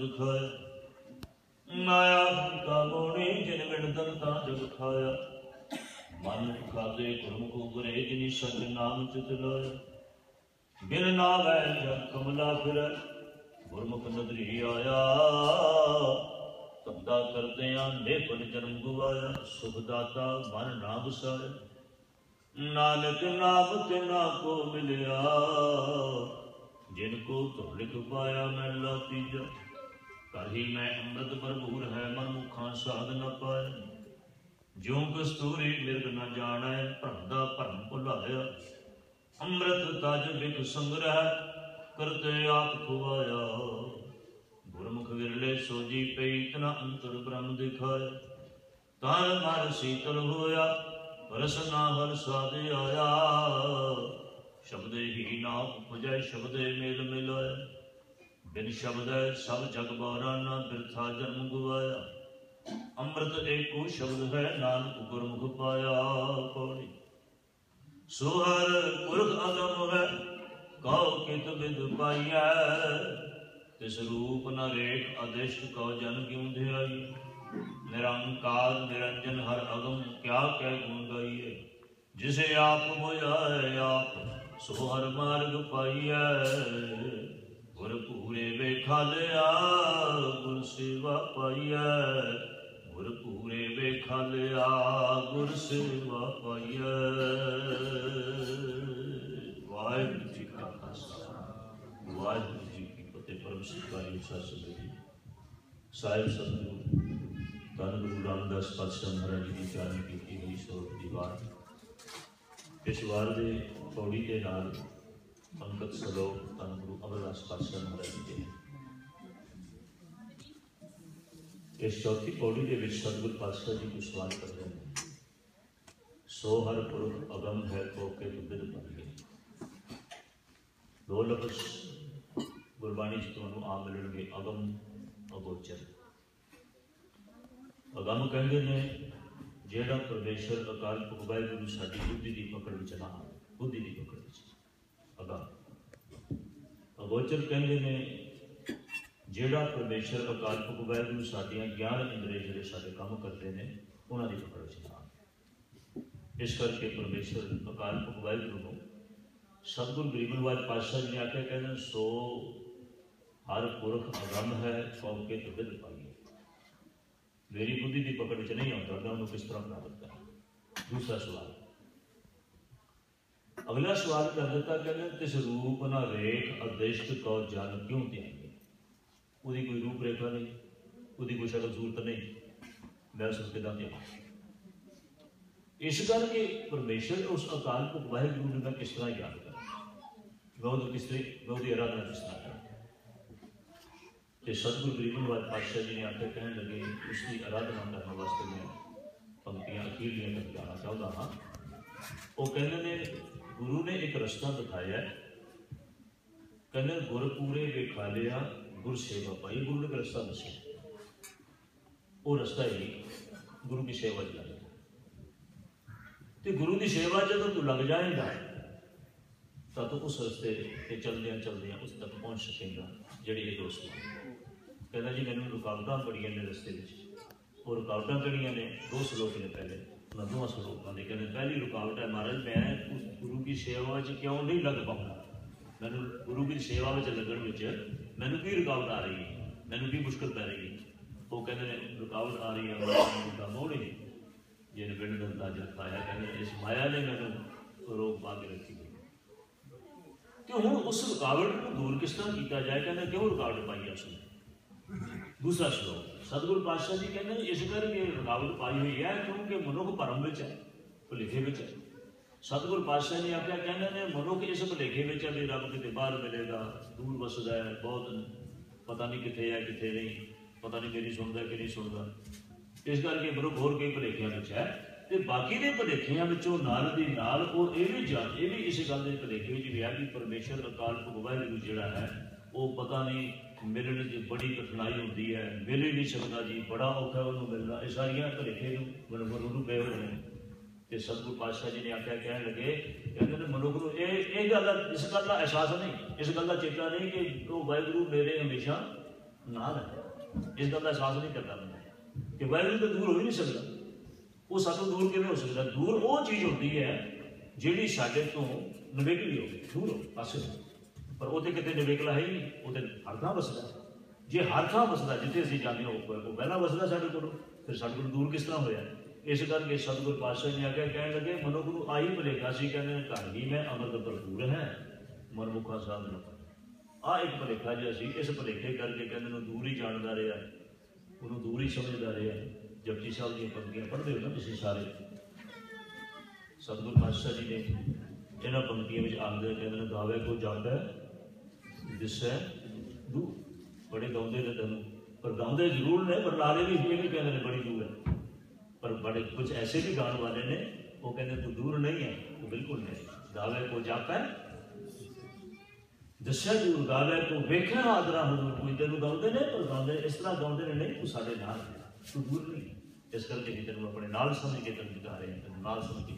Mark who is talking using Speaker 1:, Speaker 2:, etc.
Speaker 1: ਦੁਖਾਇਆ ਮਾਇਆ ਕਾ ਮੋਣੀ ਜਿਨ ਮਿਣ ਦੰਤਾ ਜਗ ਖਾਇਆ। ਮਨ ਖਾਦੇ ਗੁਰਮੁਖ ਉਗਰੇ, ਜਿਨੀ ਸਚ ਨਾਮ ਚਿਤ ਲਾਇਆ। ਬਿਨ ਨਾਮੈ ਜਗ ਕਮਲਾ ਫਿਰੈ, ਗੁਰਮੁਖ ਨਦਰੀ ਆਇਆ। ਧੰਦਾ ਕਰਦਿਆਂ ਨੇਪਨ ਜਨਮ ਗਵਾਇਆ। ਸੁਖ ਦਾਤਾ ਮਨ ਨਾ ਵਸਾਇਆ। ਨਾਨਕ ਨਾਮ ਤਿਨਾ ਕੋ ਮਿਲਿਆ। ਜਿਨ ਕੋ ਤੁਰ ਲਿਖ ਪਾਇਆ, ਮੈਂ ਤੀਜਾ ਹੀ ਮੈਂ ਅੰਮ੍ਰਿਤ ਭਰਪੂਰ ਹੈ ਮਨ ਮੁਖਾਂ ਸਾਧ ਨ ਪਾਇਆ ਜਿਉ ਕਸਤੂਰੀ ਮਿਰਗ ਨ ਜਾਣੈ, ਭਰਮ ਦਾ ਭਰਮ ਭੁਲਾਇਆ। ਅੰਮ੍ਰਿਤ ਤਜ ਵਿਖ ਸੰਗ੍ਰਹਿ, ਕਰਤੇ ਆਪ ਖੁਆਇਆ ਗੁਰਮੁਖ ਵਿਰਲੇ ਸੋਜੀ ਪਈ, ਤਨਾ ਅੰਤਰ ਬ੍ਰਹਮ ਦਿਖਾਇਆ ਤਾਂ ਮਨ ਸੀਤਲ ਹੋਇਆ ਰਸਨਾ ਹਰ ਸਾਧ ਆਇਆ। ਸ਼ਬਦੇ ਹੀ ਨਾ ਉਪਜੈ, ਸ਼ਬਦੇ ਮੇਲ ਮਿਲਾਇਆ ਬਿਨ ਸ਼ਬਦੈ ਸਭ ਜਗ ਬਾਰਾ ਨਾ ਬਿਰਥਾ ਜਨਮ ਗਵਾਇਆ। ਅੰਮ੍ਰਿਤ ਏਕੋ ਸ਼ਬਦ ਹੈ, ਨਾਨਕ ਗੁਰਮੁਖ ਪਾਇਆ ਪੌੜੀ ਸੋ ਹਰ ਪੁਰਖ ਅਗਮ ਹੈ, ਕਉ ਕਿਤ ਬਿਦ ਪਾਈਐ। ਤਿਸ ਰੂਪ ਨ ਰੇਖ ਅਦਿਸ਼ਟ ਕਉ ਜਨ ਕਿਉ ਧਿਆਈ ਨਿਰੰਕਾਰ ਨਿਰੰਜਨ ਹਰ ਅਗਮ ਕਿਆ ਕਹਿ ਗੁਣ ਗਾਈਏ ਜਿਸੇ ਆਪ ਬੁਝਾਏ ਆਪ ਸੋ ਹਰ ਮਾਰਗ ਪਾਈਐ। ਗੁਰ ਪੂਰੇ ਵੇਖਾ ਲਿਆ ਗੁਰ ਸੇਵਾ ਪਾਈਐ। ਗੁਰ ਪੂਰੇ ਵੇਖਾ ਲਿਆ ਗੁਰ ਸੇਵਾ ਪਾਈਐ। ਵਾਹਿਗੁਰੂ ਜੀ ਕਾ ਖਾਲਸਾ। ਵਾਹਿਗੁਰੂ ਜੀ ਕੀ ਫਤਿਹ। ਪਰਮ ਸਿੱਖਾਈ ਸਤਿ ਜੀ। ਸਾਹਿਬ ਸਤਿਗੁਰੂ ਧੰਨ ਗੁਰੂ ਰਾਮਦਾਸ ਪਾਤਸ਼ਾਹ ਮਹਾਰਾਜ ਦੀ ਚਾਰਨ ਕੀਤੀ ਹੋਈ ਸੋਤ ਦੀ ਵਾਰ ਇਸ ਵਾਰ ਦੇ ਪੌੜੀ ਦੇ ਨਾਲ ਅੰਕਤ ਸਲੋਕ ਧੰਨ ਗੁਰੂ ਅਮਰਦਾਸ ਪਾਤਸ਼ਾਹ ਮਹਾਰਾਜ ਜੀ ਦੇ ਇਸ ਚੌਥੀ ਪੌੜੀ ਦੇ ਵਿੱਚ ਸਤਿਗੁਰ ਪਾਤਸ਼ਾਹ ਜੀ ਨੂੰ ਸਵਾਲ ਕਰ ਰਹੇ ਨੇ ਸੋ ਹਰ ਪੁਰਖ ਅਗਮ ਹੈ ਕੋ ਕੇ ਬਿਦ ਪਾਈਏ ਦੋ ਲਫ਼ਜ਼ ਗੁਰਬਾਣੀ ਚ ਤੁਹਾਨੂੰ ਆ ਮਿਲਣਗੇ ਅਗਮ ਅਗੋਚਰ ਅਗਮ ਕਹਿੰਦੇ ਨੇ ਜਿਹੜਾ ਪਰਮੇਸ਼ਰ ਅਕਾਲ ਪੁਰਖ ਵਾਹਿਗੁਰੂ ਸਾਡੀ ਬੁੱਧੀ ਦੀ ਪਕੜ ਵਿੱਚ ਨਾ ਆਵੇ ਬੁੱਧੀ ਦੀ ਪਕੜ ਵਿੱਚ ਅਗਮ ਅਗੋਚਰ ਕਹਿੰਦੇ ਨੇ, ਜਿਹੜਾ ਪਰਮੇਸ਼ਰ ਅਕਾਲ ਪੁਰਖ ਵਾਹਿਗੁਰੂ ਸਾਡੀਆਂ ਗਿਆਨ ਇੰਦਰੀ ਜਿਹੜੇ ਸਾਡੇ ਕੰਮ ਕਰਦੇ ਨੇ, ਉਹਨਾਂ ਦੀ ਪਕੜ ਵਿੱਚ ਨਾ ਇਸ ਕਰਕੇ ਪਰਮੇਸ਼ਰ ਅਕਾਲ ਪੁਰਖ ਵਾਹਿਗੁਰੂ ਨੂੰ ਸਤਿਗੁਰੂ ਗਰੀਬਨਵਾਜ ਪਾਤਸ਼ਾਹ ਜੀ ਨੇ ਆਖਿਆ, ਕਹਿੰਦੇ ਸੋ ਹਰ ਪੁਰਖ ਅਗੰਮ ਹੈ ਕੌਮ ਕੇ ਤੁਬਿਦ ਪਾਈਏ। ਮੇਰੀ ਬੁੱਧੀ ਦੀ ਪਕੜ ਵਿੱਚ ਨਹੀਂ ਆਉਂਦਾ ਤਾਂ ਉਹਨੂੰ ਕਿਸ ਤਰ੍ਹਾਂ ਪ੍ਰਾਪਤ ਕਰਾਂ? ਦੂਸਰਾ ਸਵਾਲ। ਅਗਲਾ ਸਵਾਲ ਕਰ ਦਿੱਤਾ ਕਹਿੰਦੇ ਤਿਸ ਰੂਪ ਨਾ ਰੇਖ ਅਦਿਸ਼ਟ ਕੋ ਜਨ ਕਿਉਂ ਧਿਆਈਏ ਉਹਦੀ ਕੋਈ ਰੂਪ ਰੇਖਾ ਨਹੀਂ ਉਹਦੀ ਕੋਈ ਸ਼ਕਲ ਸੂਰਤ ਨਹੀਂ ਮੈਂ ਉਸ ਨੂੰ ਕਿਦਾਂ ਧਿਆਵਾਂ ਇਸ ਕਰਕੇ ਪਰਮੇਸ਼ਰ ਉਸ ਅਕਾਲ ਪੁਰਖ ਵਾਹਿਗੁਰੂ ਨੂੰ ਮੈਂ ਕਿਸ ਤਰ੍ਹਾਂ ਯਾਦ ਕਰਾਂ ਮੈਂ ਉਹਨੂੰ ਕਿਸ ਤਰ੍ਹਾਂ ਮੈਂ ਉਹਦੀ ਆਰਾਧਨਾ ਕਿਸ ਤਰ੍ਹਾਂ ਕਰਾਂ ਤੇ ਸਤਿਗੁਰੂ ਗਰੀਬਨਵਾਜ ਪਾਤਸ਼ਾਹ ਜੀ ਨੇ ਆਖਿਆ ਕਹਿਣ ਲੱਗੇ ਉਸ ਦੀ ਆਰਾਧਨਾ ਕਰਨ ਵਾਸਤੇ ਮੈਂ ਪੰਕਤੀਆਂ ਅਖੀਰਲੀਆਂ ਤੱਕ ਜਾਣਾ ਚਾਹੁੰਦਾ ਹਾਂ ਉਹ ਕਹਿੰਦੇ ਨੇ ਗੁਰੂ ਨੇ ਇੱਕ ਰਸਤਾ ਦਿਖਾਇਆ ਕਹਿੰਦੇ ਗੁਰ ਪੂਰੇ ਵੇਖਾ ਲਿਆ ਗੁਰ ਸੇਵਾ ਪਾਈ। ਗੁਰੂ ਨੇ ਇੱਕ ਰਸਤਾ ਦੱਸਿਆ। ਉਹ ਰਸਤਾ ਹੀ ਗੁਰੂ ਦੀ ਸੇਵਾ ਚ ਲੱਗ ਤੇ ਗੁਰੂ ਦੀ ਸੇਵਾ ਜਦੋਂ ਤੂੰ ਲੱਗ ਜਾਏਗਾ, ਤਾਂ ਤੂੰ ਉਸ ਰਸਤੇ ਤੇ ਚੱਲਦਿਆਂ ਚੱਲਦਿਆਂ ਉਸ ਤੱਕ ਪਹੁੰਚ ਸਕੇਗਾ, ਜਿਹੜੀ ਇਹ ਦੋਸਤ ਕਹਿੰਦਾ ਜੀ, ਮੈਨੂੰ ਰੁਕਾਵਟਾਂ ਬੜੀਆਂ ਨੇ ਰਸਤੇ ਵਿੱਚ। ਉਹ ਰੁਕਾਵਟਾਂ ਜਿਹੜੀਆਂ ਨੇ? ਦੋ ਸ਼ਲੋਕ ਨੇ ਪਹਿਲੇ। ਉਹਨਾਂ ਦੋਵਾਂ ਸ਼ਲੋਕਾਂ ਦੇ ਕਹਿੰਦੇ ਪਹਿਲੀ ਰੁਕਾਵਟ ਹੈ ਮਹਾਰਾਜ ਮੈਂ ਉਸ ਗੁਰੂ ਦੀ ਸੇਵਾ 'ਚ ਕਿਉਂ ਨਹੀਂ ਲੱਗ ਪਾਉਂਦਾ ਮੈਨੂੰ ਗੁਰੂ ਦੀ ਸੇਵਾ ਵਿੱਚ ਲੱਗਣ ਵਿੱਚ ਮੈਨੂੰ ਕੀ ਰੁਕਾਵਟ ਆ ਰਹੀ ਹੈ ਮੈਨੂੰ ਕੀ ਮੁਸ਼ਕਲ ਪੈ ਰਹੀ ਹੈ ਉਹ ਕਹਿੰਦੇ ਨੇ ਰੁਕਾਵਟ ਆ ਰਹੀ ਹੈ ਮੈਨੂੰ ਦਾ ਮੋੜ ਹੀ ਜਿਹਨੇ ਬਿੰਦ ਦਾ ਜਲ ਪਾਇਆ ਕਹਿੰਦੇ ਇਸ ਮਾਇਆ ਨੇ ਮੈਨੂੰ ਰੋਕ ਪਾ ਕੇ ਰੱਖੀ ਹੋਈ ਤੇ ਹੁਣ ਉਸ ਰੁਕਾਵਟ ਨੂੰ ਦੂਰ ਕਿਸ ਤਰ੍ਹਾਂ ਕੀਤਾ ਜਾਏ ਕਹਿੰਦੇ ਕਿਉਂ ਰੁਕਾਵਟ ਪਾਈ ਉਸ ਨੇ ਦੂਸਰਾ ਸ਼ਲੋਕ, ਸਤਿਗੁਰੂ ਪਾਤਸ਼ਾਹ ਜੀ ਕਹਿੰਦੇ ਨੇ, ਇਸ ਕਰਕੇ ਰੁਕਾਵਟ ਪਾਈ ਹੋਈ ਹੈ, ਕਿਉਂਕਿ ਮਨੁੱਖ ਭਰਮ ਵਿੱਚ ਹੈ, ਭੁਲੇਖੇ ਵਿੱਚ ਹੈ। ਸਤਿਗੁਰੂ ਪਾਤਸ਼ਾਹ ਜੀ ਆਖਿਆ ਕਹਿੰਦੇ ਨੇ, ਮਨੁੱਖ ਇਸ ਭੁਲੇਖੇ ਵਿੱਚ ਹੈ ਵੀ ਰੱਬ ਕਿਤੇ ਬਾਹਰ ਮਿਲੇਗਾ, ਦੂਰ ਵਸਦਾ ਹੈ, ਬਹੁਤ ਪਤਾ ਨਹੀਂ ਕਿੱਥੇ ਹੈ, ਕਿੱਥੇ ਨਹੀਂ, ਪਤਾ ਨਹੀਂ ਮੇਰੀ ਸੁਣਦਾ ਕਿ ਨਹੀਂ ਸੁਣਦਾ। ਇਸ ਕਰਕੇ ਮਨੁੱਖ ਹੋਰ ਕਈ ਭੁਲੇਖਿਆਂ ਵਿੱਚ ਹੈ, ਤੇ ਬਾਕੀ ਦੇ ਭੁਲੇਖਿਆਂ ਵਿੱਚੋਂ ਨਾਲ ਦੀ ਨਾਲ ਉਹ ਇਹ ਵੀ ਜਾਣ ਇਹ ਵੀ ਇਸ ਗੱਲ ਦੇ ਭੁਲੇਖੇ ਵਿੱਚ ਵੀ ਹੈ ਕਿ ਪਰਮੇਸ਼ਰ ਅਕਾਲ ਪੁਰਖ ਵਾਹਿਗੁਰੂ ਜਿਹੜਾ ਹੈ, ਉਹ ਪਤਾ ਨਹੀਂ ਮਿਲਣ ਦੀ ਬੜੀ ਕਠਿਨਾਈ ਹੁੰਦੀ ਹੈ। ਮਿਲ ਹੀ ਨਹੀਂ ਸਕਦਾ ਜੀ। ਬੜਾ ਔਖਾ ਉਹਨੂੰ ਮਿਲਣਾ। ਇਹ ਸਾਰੀਆਂ ਭੁਲੇਖੇ ਨੂੰ ਮਨੁੱਖ ਨੂੰ ਪਏ ਹੋਏ ਨੇ। ਤੇ ਸਤਿਗੁਰੂ ਪਾਤਸ਼ਾਹ ਜੀ ਨੇ ਆਖਿਆ, ਕਹਿਣ ਲੱਗੇ, ਕਹਿੰਦੇ ਨੇ ਮਨੁੱਖ ਨੂੰ ਇਹ ਇਹ ਗੱਲ ਦਾ, ਇਸ ਗੱਲ ਦਾ ਅਹਿਸਾਸ ਨਹੀਂ। ਇਸ ਗੱਲ ਦਾ ਚੇਤਾ ਨਹੀਂ ਕਿ ਉਹ ਵਾਹਿਗੁਰੂ ਮੇਰੇ ਹਮੇਸ਼ਾ ਨਾਲ ਹੈ। ਇਸ ਗੱਲ ਦਾ ਅਹਿਸਾਸ ਨਹੀਂ ਕਰਦਾ ਬੰਦਾ। ਕਿ ਵਾਹਿਗੁਰੂ ਤੋਂ ਦੂਰ ਹੋ ਹੀ ਨਹੀਂ ਸਕਦਾ। ਉਹ ਸਾਤੋਂ ਦੂਰ ਕਿਵੇਂ ਹੋ ਸਕਦਾ? ਦੂਰ ਉਹ ਚੀਜ਼ ਹੁੰਦੀ ਹੈ ਜਿਹੜੀ ਸਾਡੇ ਤੋਂ ਨਵੇਕਲੀ ਹੋਵੇ ਦੂਰ ਹੋ, ਪਾਸੇ ਪਰ ਉਹ ਤੇ ਕਿਤੇ ਨਿਵੇਕਲਾ ਹੈ ਹੀ ਨਹੀਂ ਉਹ ਤੇ ਹਰ ਥਾਂ ਵਸਦਾ ਜੇ ਹਰ ਥਾਂ ਵਸਦਾ, ਜਿੱਥੇ ਅਸੀਂ ਜਾਂਦੇ ਹਾਂ, ਉਹ ਉਹ ਪਹਿਲਾਂ ਵਸਦਾ ਸਾਡੇ ਕੋਲੋਂ, ਫਿਰ ਸਾਡੇ ਕੋਲ ਦੂਰ ਕਿਸ ਤਰ੍ਹਾਂ ਹੋਇਆ? ਇਸ ਕਰਕੇ ਸਤਿਗੁਰ ਪਾਤਸ਼ਾਹ ਜੀ ਨੇ ਆਖਿਆ, ਕਹਿਣ ਲੱਗੇ, ਮਨੋ ਗੁਰੂ ਆਈ ਭਲੇਖਾ ਸੀ, ਕਹਿੰਦੇ ਘਰ ਹੀ ਮੈਂ ਅੰਮ੍ਰਿਤ ਭਰਪੂਰ ਹੈ। ਮਨਮੁਖਾ ਸਾਧ ਨਾ ਆ ਇੱਕ ਭਲੇਖਾ ਜਿਹਾ ਸੀ, ਇਸ ਭਲੇਖੇ ਕਰਕੇ ਕਹਿੰਦੇ ਨੂੰ ਦੂਰ ਹੀ ਜਾਣਦਾ ਰਿਹਾ। ਉਹਨੂੰ ਦੂਰ ਹੀ ਸਮਝਦਾ ਰਿਹਾ। ਜਪਜੀ ਸਾਹਿਬ ਦੀਆਂ ਪੰਕਤੀਆਂ ਪੜ੍ਹਦੇ ਹੋ ਨਾ ਤੁਸੀਂ ਸਾਰੇ? ਸਤਿਗੁਰ ਪਾਤਸ਼ਾਹ ਜੀ ਨੇ ਇਹਨਾਂ ਪੰਕਤੀਆਂ ਵਿੱਚ ਆਖਦੇ ਕਹਿੰਦੇ ਨੇ ਗਾਵੇ ਕੋ ਜਾਂਦਾ ਦਿਸੈ ਦੂਰ ਬੜੇ ਗਾਉਂਦੇ ਨੇ ਤੈਨੂੰ ਪਰ ਗਾਉਂਦੇ ਜ਼ਰੂਰ ਨੇ ਪਰ ਨਾਲੇ ਵੀ ਇਹ ਵੀ ਕਹਿੰਦੇ ਨੇ ਬੜੀ ਦੂਰ ਹੈ ਪਰ ਬੜੇ ਕੁਝ ਐਸੇ ਵੀ ਗਾਣ ਵਾਲੇ ਨੇ ਉਹ ਕਹਿੰਦੇ ਤੂੰ ਦੂਰ ਨਹੀਂ ਹੈ ਉਹ ਬਿਲਕੁਲ ਨਹੀਂ ਗਾਵੇ ਕੋ ਜਾਪੈ ਦੱਸਿਆ ਦੂਰ ਗਾਵੇ ਕੋ ਵੇਖਿਆ ਆਦਰਾ ਹਜ਼ੂਰ ਕੋਈ ਤੈਨੂੰ ਗਾਉਂਦੇ ਨੇ ਪਰ ਗਾਉਂਦੇ ਇਸ ਤਰ੍ਹਾਂ ਗਾਉਂਦੇ ਨੇ ਨਹੀਂ ਤੂੰ ਸਾਡੇ ਨਾਲ ਹੈ, ਤੂੰ ਦੂਰ ਨਹੀਂ ਇਸ ਕਰਕੇ ਵੀ ਤੈਨੂੰ ਆਪਣੇ ਨਾਲ ਸਮਝ ਕੇ ਤੈਨੂੰ ਗਾ ਰਹੇ ਹਾਂ ਤੈਨੂੰ ਨਾਲ ਸਮਝ ਕੇ